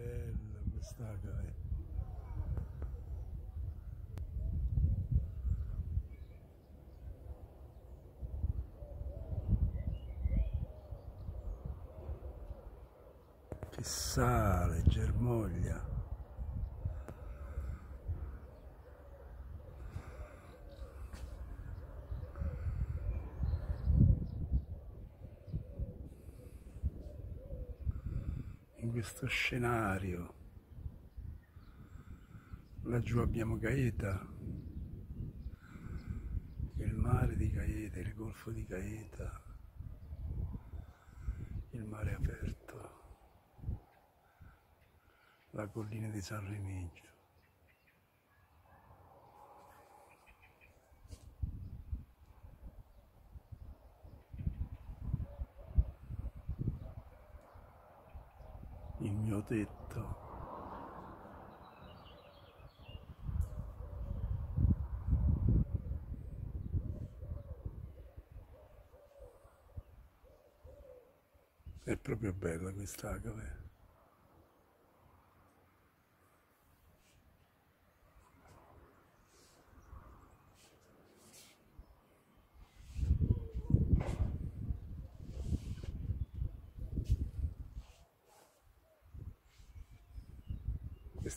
bella questa agave. Che sale, germoglia. Questo scenario. Laggiù abbiamo Gaeta, il mare di Gaeta, il golfo di Gaeta, il mare aperto, la collina di San Remigio. Il mio tetto. È proprio bella quest'agave.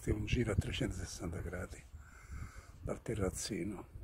È un giro a 360 gradi dal terrazzino